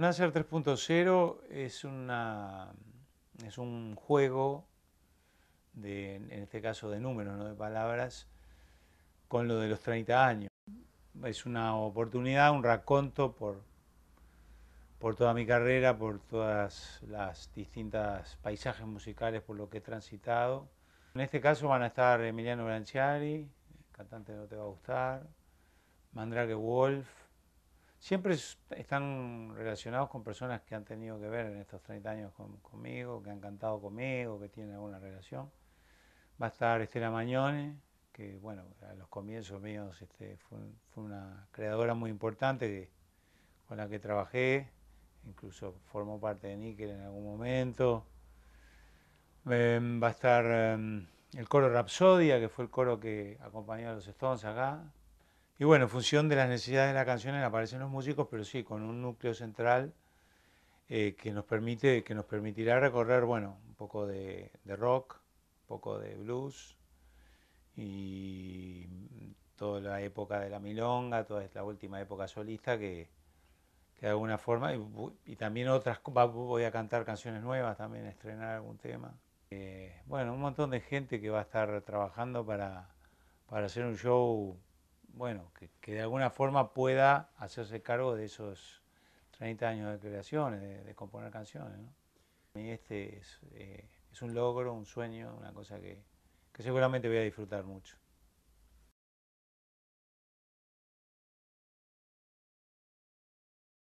Nacer 3.0 es, es un juego, de, en este caso de números, no de palabras, con lo de los 30 años. Es una oportunidad, un raconto por, por toda mi carrera, por todas las distintas paisajes musicales por lo que he transitado. En este caso van a estar Emiliano Branciari, cantante No Te Va a Gustar, Mandrake Wolf, siempre están relacionados con personas que han tenido que ver en estos 30 años conmigo, que han cantado conmigo, que tienen alguna relación. Va a estar Estela Mañone, que bueno, a los comienzos míos este, fue, una creadora muy importante con la que trabajé, incluso formó parte de Níquel en algún momento. Em, va a estar em, el coro Rapsodia, que fue el coro que acompañó a los Stones acá, y bueno, en función de las necesidades de la canción aparecen los músicos, pero sí, con un núcleo central eh, que nos permite, que nos permitirá recorrer, bueno, un poco de, rock, un poco de blues y toda la época de la milonga, toda esta última época solista que, de alguna forma, y, también otras, voy a cantar canciones nuevas, también estrenar algún tema. Eh, bueno, un montón de gente que va a estar trabajando para, para hacer un show bueno, que, de alguna forma pueda hacerse cargo de esos 30 años de creación, de, componer canciones. ¿no? Y este es, eh, es, un logro, un sueño, una cosa que seguramente voy a disfrutar mucho.